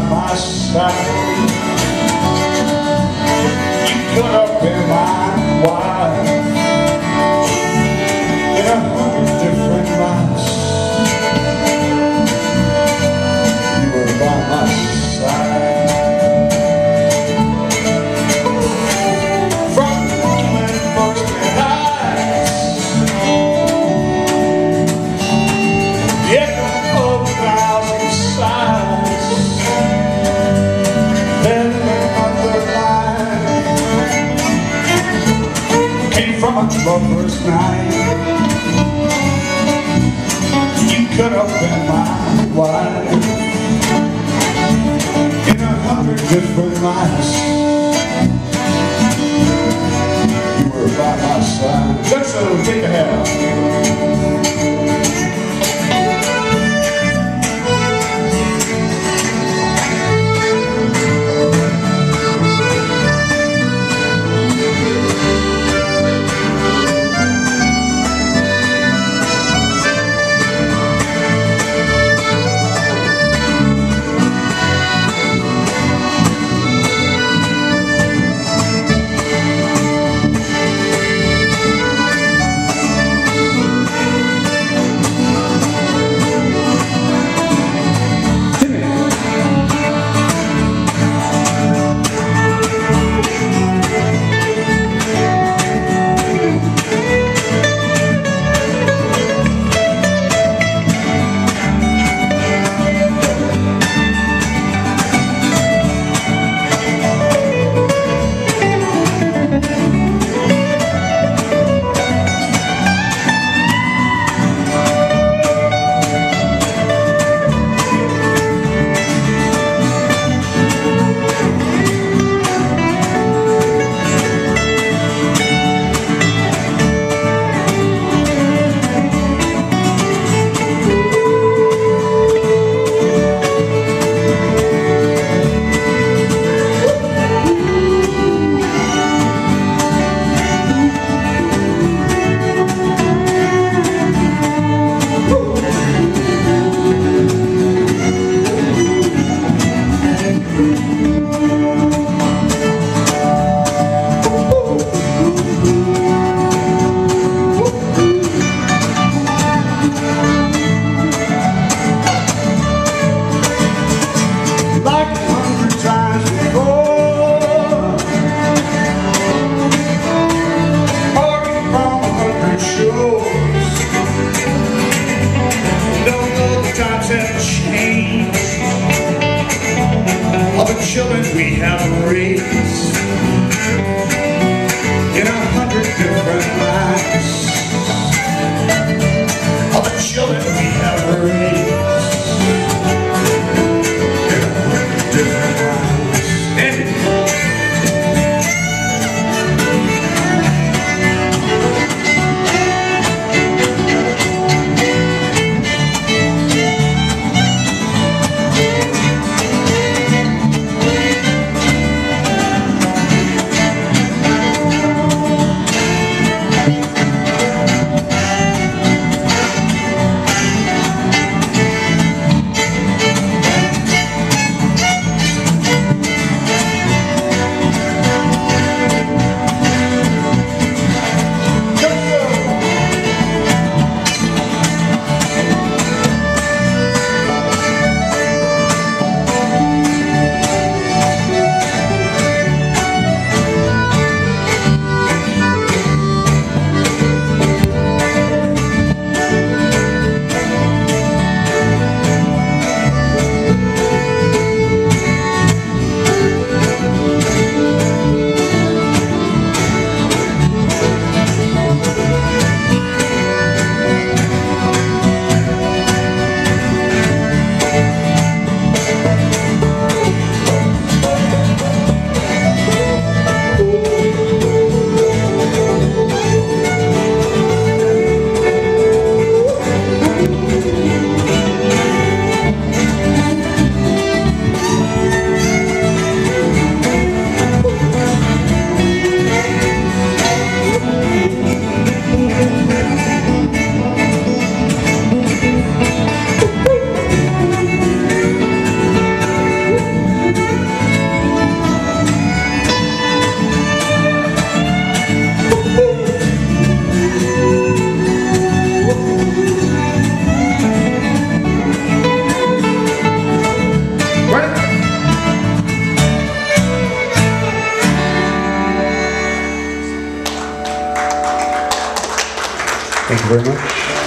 afasta from a lover's night. You could have been my wife In a hundred different lives. You were by my side children we have raised very much.